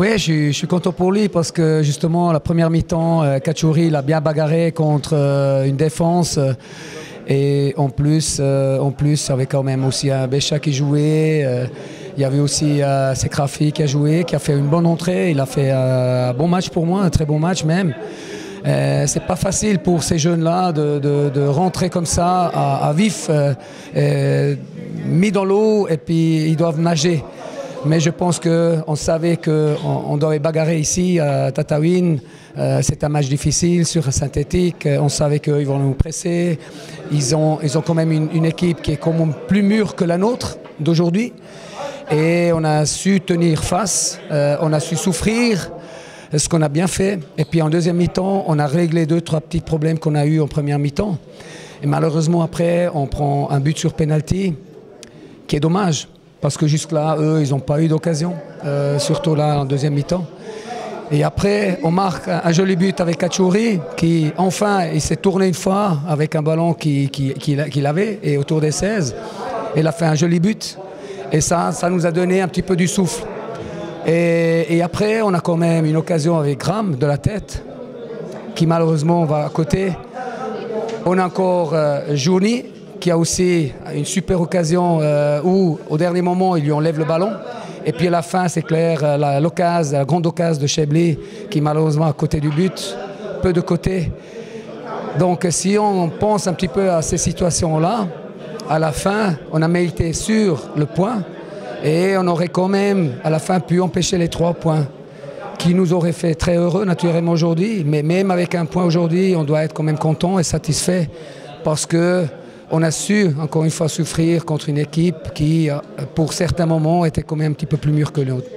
Oui, je, suis- content pour lui parce que justement, la première mi-temps, euh, Kachuri il a bien bagarré contre euh, une défense. euh, et en plus, en plus, il y avait quand même aussi un Bécha qui jouait. il y avait aussi Sekrafi qui a joué, qui a fait une bonne entrée. Il a fait un bon match pour moi, un très bon match même. Euh, c'est pas facile pour ces jeunes-là de, rentrer comme ça à, vif, mis dans l'eau et puis ils doivent nager. Mais je pense qu'on savait qu'on on devait bagarrer ici à Tataouine. Euh, c'est un match difficile sur synthétique. Euh, On savait qu'ils vont nous presser. Ils ont, ils ont quand même une, une équipe qui est quand même plus mûre que la nôtre d'aujourd'hui. Et on a su tenir face, euh, on a su souffrir, ce qu'on a bien fait. Et puis en deuxième mi-temps, on a réglé deux, trois petits problèmes qu'on a eus en première mi-temps. Et malheureusement, après, on prend un but sur penalty, qui est dommage, parce que jusque-là, eux, ils n'ont pas eu d'occasion, euh, surtout là en deuxième mi-temps. Et après, on marque un, joli but avec Kachouri, qui enfin, il s'est tourné une fois avec un ballon qu'il qui, qu'il- qu'il avait, et autour des 16. Il a fait un joli but. Et ça, ça nous a donné un petit peu du souffle. Et, après, on a quand même une occasion avec Graham de la tête, qui malheureusement va à côté. On a encore euh, qui a aussi une super occasion euh, où, au dernier moment, il lui enlève le ballon. Et puis à la fin, c'est clair, euh, la, l'occasion, la grande occasion de Chablis, qui malheureusement à côté du but, peu de côté. Donc si on pense un petit peu à ces situations-là, à la fin, on a mérité sur le point et on aurait quand même à la fin pu empêcher les trois points qui nous auraient fait très heureux naturellement aujourd'hui. Mais même avec un point aujourd'hui, on doit être quand même content et satisfait parce que on a su encore une fois souffrir contre une équipe qui, euh, pour certains moments, était quand même un petit peu plus mûre que l'autre.